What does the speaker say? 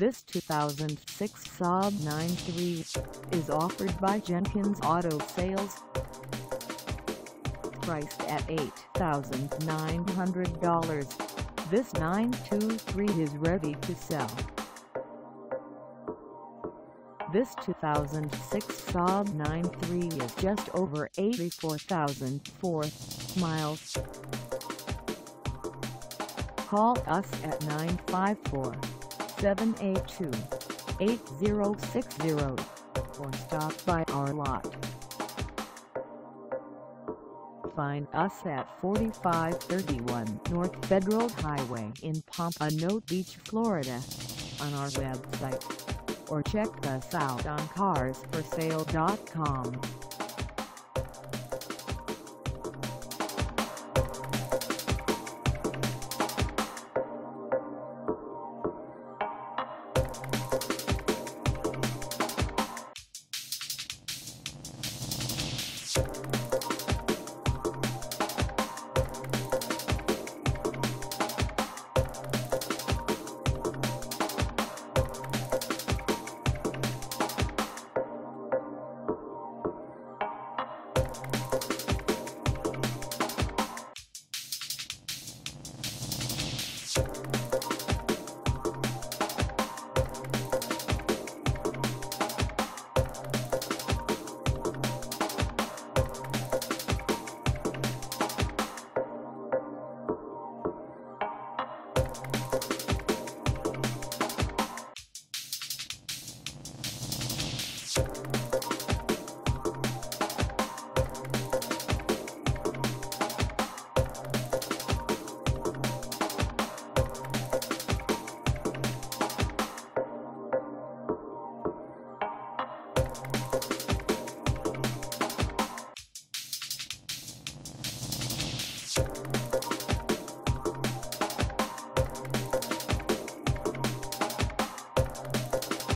This 2006 Saab 9-3 is offered by Jenkins Auto Sales. Priced at $8,900, this 923 is ready to sell. This 2006 Saab 9-3 is just over 84,004 miles. Call us at 954-782-8060 or stop by our lot. Find us at 4531 North Federal Highway in Pompano Beach, Florida on our website or check us out on carsforsale.com. Thank